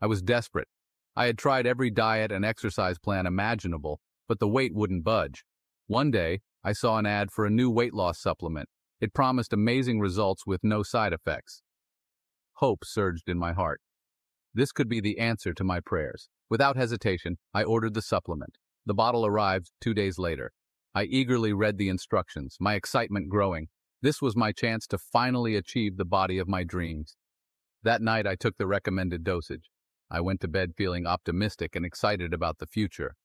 I was desperate. I had tried every diet and exercise plan imaginable, but the weight wouldn't budge. One day, I saw an ad for a new weight loss supplement. It promised amazing results with no side effects. Hope surged in my heart. This could be the answer to my prayers. Without hesitation, I ordered the supplement. The bottle arrived two days later. I eagerly read the instructions, my excitement growing. This was my chance to finally achieve the body of my dreams. That night, I took the recommended dosage. I went to bed feeling optimistic and excited about the future.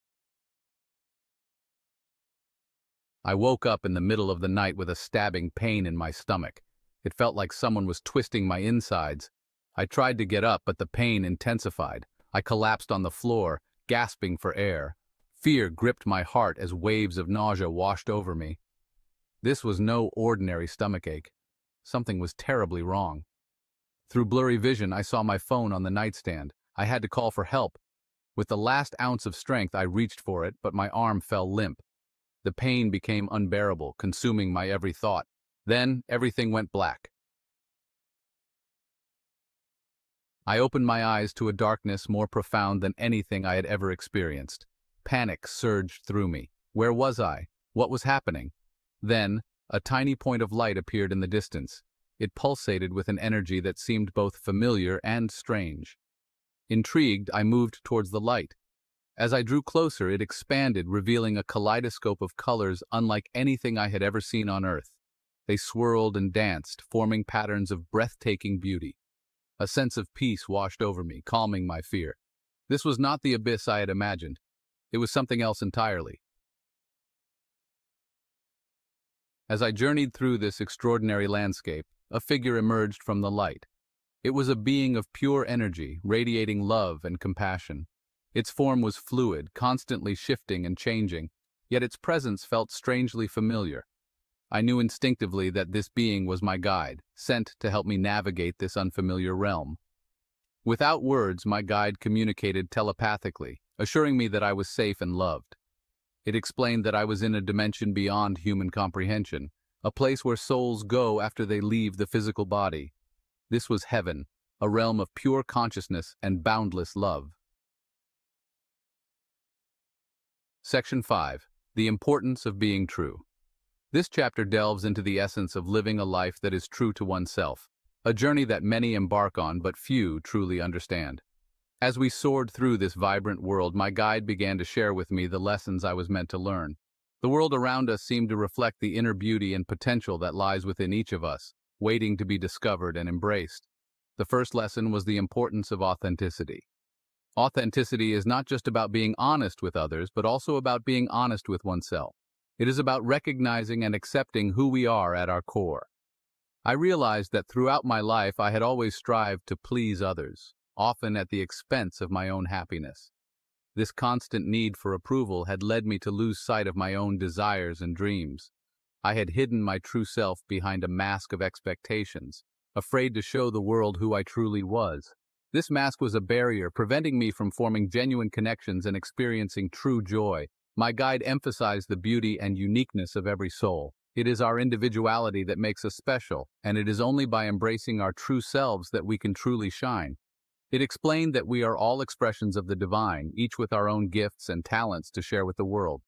I woke up in the middle of the night with a stabbing pain in my stomach. It felt like someone was twisting my insides. I tried to get up, but the pain intensified. I collapsed on the floor, gasping for air. Fear gripped my heart as waves of nausea washed over me. This was no ordinary stomachache. Something was terribly wrong. Through blurry vision, I saw my phone on the nightstand. I had to call for help. With the last ounce of strength, I reached for it, but my arm fell limp. The pain became unbearable, consuming my every thought. Then, everything went black. I opened my eyes to a darkness more profound than anything I had ever experienced. Panic surged through me. Where was I? What was happening? Then, a tiny point of light appeared in the distance. It pulsated with an energy that seemed both familiar and strange. Intrigued, I moved towards the light. As I drew closer, it expanded, revealing a kaleidoscope of colors unlike anything I had ever seen on Earth. They swirled and danced, forming patterns of breathtaking beauty. A sense of peace washed over me, calming my fear. This was not the abyss I had imagined. It was something else entirely. As I journeyed through this extraordinary landscape, a figure emerged from the light. It was a being of pure energy, radiating love and compassion. Its form was fluid, constantly shifting and changing, yet its presence felt strangely familiar. I knew instinctively that this being was my guide, sent to help me navigate this unfamiliar realm. Without words, my guide communicated telepathically, assuring me that I was safe and loved. It explained that I was in a dimension beyond human comprehension, a place where souls go after they leave the physical body. This was heaven, a realm of pure consciousness and boundless love. Section 5. The Importance of Being True. This chapter delves into the essence of living a life that is true to oneself, a journey that many embark on but few truly understand. As we soared through this vibrant world, my guide began to share with me the lessons I was meant to learn. The world around us seemed to reflect the inner beauty and potential that lies within each of us, waiting to be discovered and embraced. The first lesson was the importance of authenticity. Authenticity is not just about being honest with others, but also about being honest with oneself. It is about recognizing and accepting who we are at our core. I realized that throughout my life I had always strived to please others, often at the expense of my own happiness. This constant need for approval had led me to lose sight of my own desires and dreams. I had hidden my true self behind a mask of expectations, afraid to show the world who I truly was. This mask was a barrier preventing me from forming genuine connections and experiencing true joy. My guide emphasized the beauty and uniqueness of every soul. It is our individuality that makes us special, and it is only by embracing our true selves that we can truly shine. It explained that we are all expressions of the divine, each with our own gifts and talents to share with the world.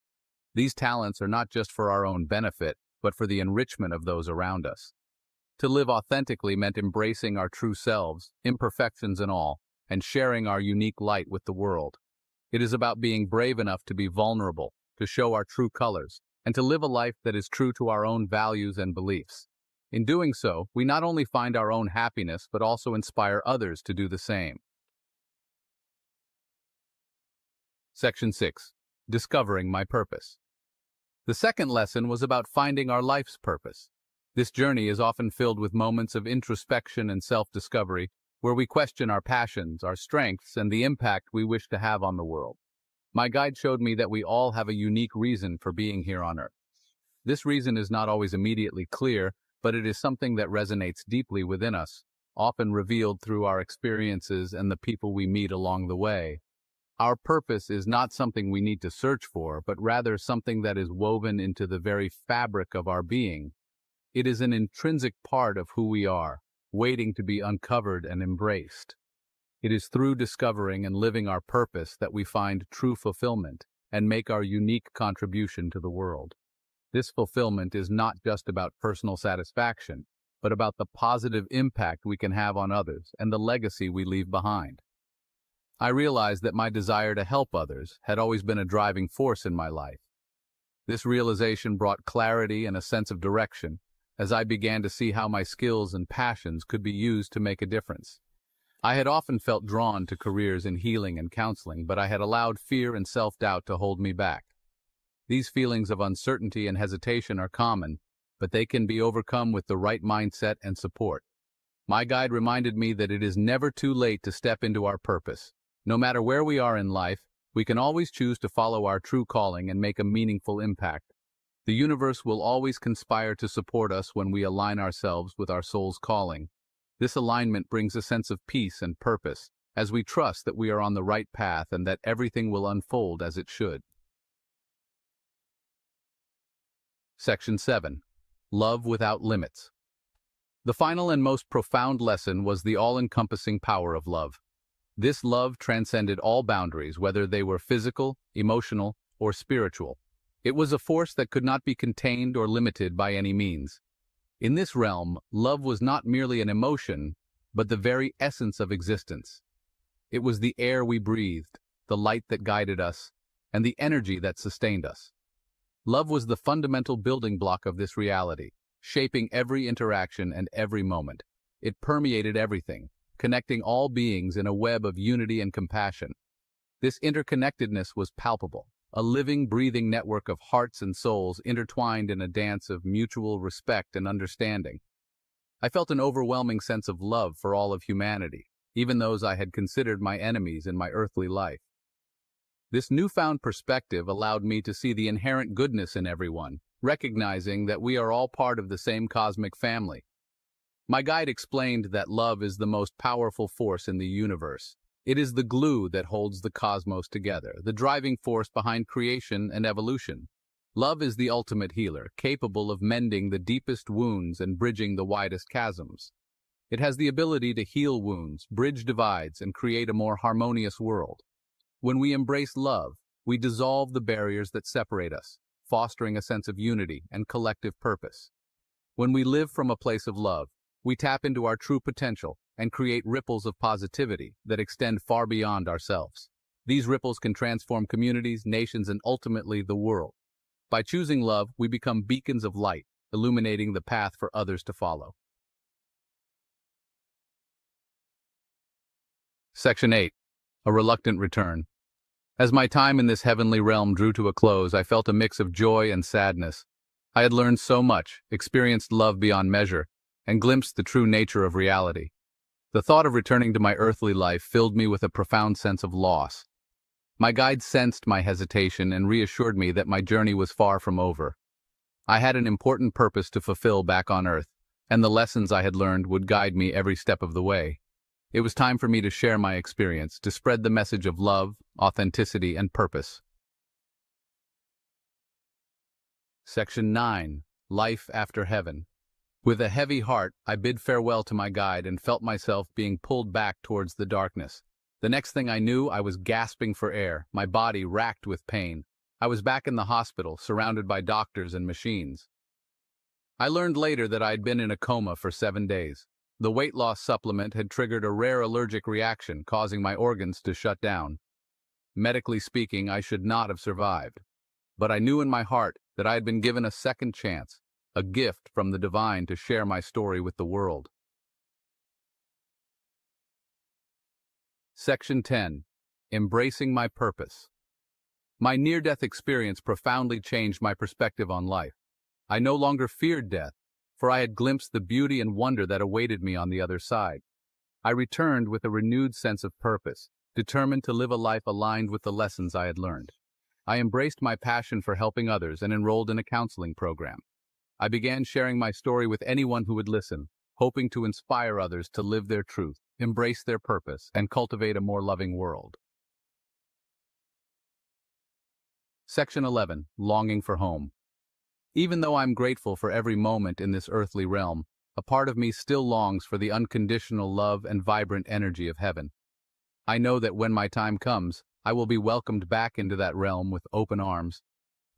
These talents are not just for our own benefit, but for the enrichment of those around us. To live authentically meant embracing our true selves, imperfections and all, and sharing our unique light with the world. It is about being brave enough to be vulnerable, to show our true colors, and to live a life that is true to our own values and beliefs. In doing so, we not only find our own happiness, but also inspire others to do the same. Section 6. Discovering My Purpose. The second lesson was about finding our life's purpose. This journey is often filled with moments of introspection and self-discovery, where we question our passions, our strengths, and the impact we wish to have on the world. My guide showed me that we all have a unique reason for being here on Earth. This reason is not always immediately clear, but it is something that resonates deeply within us, often revealed through our experiences and the people we meet along the way. Our purpose is not something we need to search for, but rather something that is woven into the very fabric of our being, it is an intrinsic part of who we are, waiting to be uncovered and embraced. It is through discovering and living our purpose that we find true fulfillment and make our unique contribution to the world. This fulfillment is not just about personal satisfaction, but about the positive impact we can have on others and the legacy we leave behind. I realized that my desire to help others had always been a driving force in my life. This realization brought clarity and a sense of direction as I began to see how my skills and passions could be used to make a difference. I had often felt drawn to careers in healing and counseling, but I had allowed fear and self-doubt to hold me back. These feelings of uncertainty and hesitation are common, but they can be overcome with the right mindset and support. My guide reminded me that it is never too late to step into our purpose. No matter where we are in life, we can always choose to follow our true calling and make a meaningful impact. The universe will always conspire to support us when we align ourselves with our soul's calling. This alignment brings a sense of peace and purpose, as we trust that we are on the right path and that everything will unfold as it should. Section 7. Love Without Limits The final and most profound lesson was the all-encompassing power of love. This love transcended all boundaries, whether they were physical, emotional, or spiritual. It was a force that could not be contained or limited by any means. In this realm, love was not merely an emotion, but the very essence of existence. It was the air we breathed, the light that guided us, and the energy that sustained us. Love was the fundamental building block of this reality, shaping every interaction and every moment. It permeated everything, connecting all beings in a web of unity and compassion. This interconnectedness was palpable, a living, breathing network of hearts and souls intertwined in a dance of mutual respect and understanding. I felt an overwhelming sense of love for all of humanity, even those I had considered my enemies in my earthly life. This newfound perspective allowed me to see the inherent goodness in everyone, recognizing that we are all part of the same cosmic family. My guide explained that love is the most powerful force in the universe, it is the glue that holds the cosmos together, the driving force behind creation and evolution. Love is the ultimate healer, capable of mending the deepest wounds and bridging the widest chasms. It has the ability to heal wounds, bridge divides, and create a more harmonious world. When we embrace love, we dissolve the barriers that separate us, fostering a sense of unity and collective purpose. When we live from a place of love, we tap into our true potential and create ripples of positivity that extend far beyond ourselves. These ripples can transform communities, nations, and ultimately the world. By choosing love, we become beacons of light, illuminating the path for others to follow. Section 8. A Reluctant Return. As my time in this heavenly realm drew to a close, I felt a mix of joy and sadness. I had learned so much, experienced love beyond measure, and glimpsed the true nature of reality. The thought of returning to my earthly life filled me with a profound sense of loss. My guide sensed my hesitation and reassured me that my journey was far from over. I had an important purpose to fulfill back on Earth, and the lessons I had learned would guide me every step of the way. It was time for me to share my experience, to spread the message of love, authenticity, and purpose. Section 9. Life After Heaven with a heavy heart, I bid farewell to my guide and felt myself being pulled back towards the darkness. The next thing I knew, I was gasping for air, my body racked with pain. I was back in the hospital, surrounded by doctors and machines. I learned later that I had been in a coma for seven days. The weight loss supplement had triggered a rare allergic reaction, causing my organs to shut down. Medically speaking, I should not have survived. But I knew in my heart that I had been given a second chance, a gift from the divine to share my story with the world. Section 10. Embracing My Purpose. My near-death experience profoundly changed my perspective on life. I no longer feared death, for I had glimpsed the beauty and wonder that awaited me on the other side. I returned with a renewed sense of purpose, determined to live a life aligned with the lessons I had learned. I embraced my passion for helping others and enrolled in a counseling program. I began sharing my story with anyone who would listen, hoping to inspire others to live their truth, embrace their purpose, and cultivate a more loving world. Section 11. Longing for Home Even though I'm grateful for every moment in this earthly realm, a part of me still longs for the unconditional love and vibrant energy of heaven. I know that when my time comes, I will be welcomed back into that realm with open arms.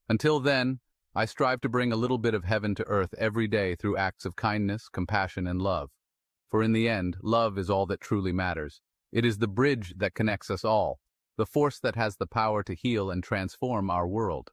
Until then, I strive to bring a little bit of heaven to earth every day through acts of kindness, compassion, and love. For in the end, love is all that truly matters. It is the bridge that connects us all, the force that has the power to heal and transform our world.